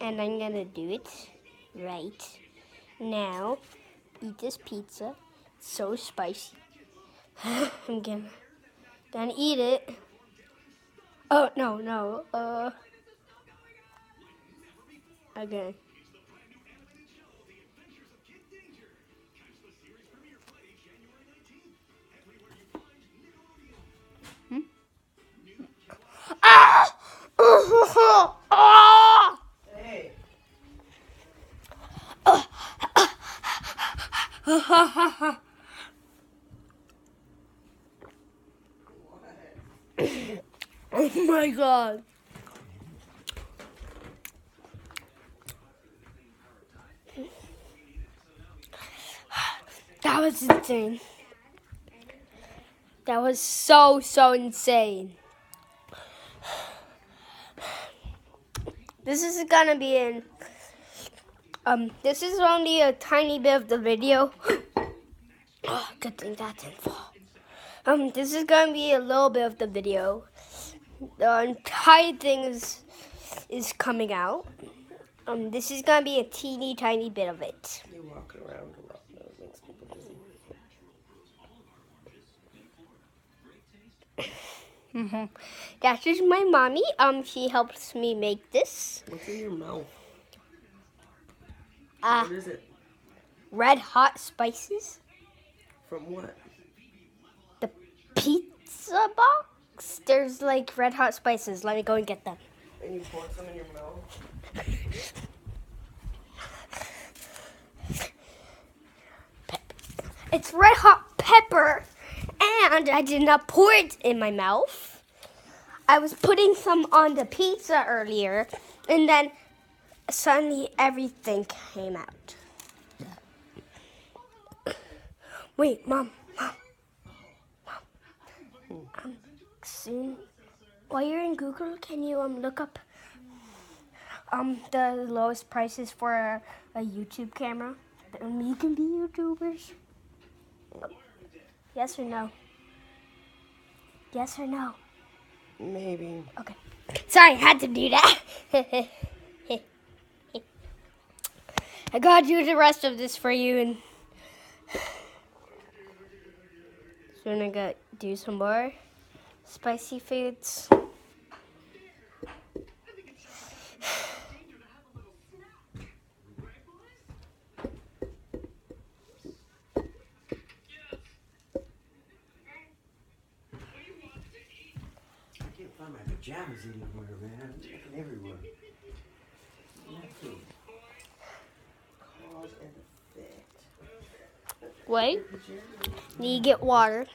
and I'm gonna do it right now. Eat this pizza. It's so spicy. I'm gonna gonna eat it. Oh no no uh okay. Oh my god. That was insane. That was so, so insane. This is gonna be in. Um, this is only a tiny bit of the video. oh, good thing that didn't fall. Um, this is gonna be a little bit of the video. The entire thing is is coming out. Um, this is gonna be a teeny tiny bit of it. You're walking around a lot. That makes people busy. hmm That is my mommy. Um, she helps me make this. What's in your mouth? Uh, What is it? red hot spices. From what? The pizza box. There's like red hot spices. Let me go and get them. And you pour some in your mouth? It's red hot pepper, and I did not pour it in my mouth. I was putting some on the pizza earlier, and then suddenly everything came out. Wait, mom, mom, mom. Um, soon, while you're in Google, can you um look up um the lowest prices for a, a YouTube camera? Um, you can be YouTubers. Yes or no? Yes or no? Maybe. Okay. Sorry, I had to do that. I gotta do the rest of this for you and soon I got do some more spicy foods. I can't find my pajamas anywhere, man. Wait, need to get water.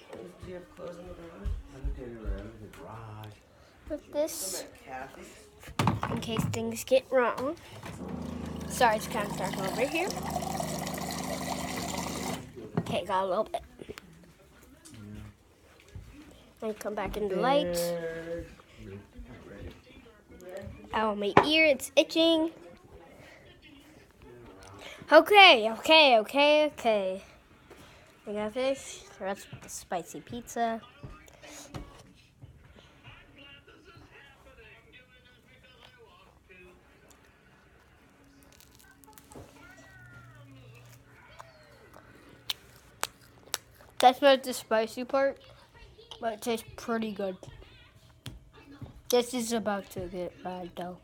Put this in case things get wrong. Sorry, it's kind of dark over here. Okay, got a little bit. And come back in the light. Oh, my ear, it's itching. Okay, okay, okay, okay. I got fish. So that's the spicy pizza. That's not the spicy part, but it tastes pretty good. This is about to get bad though.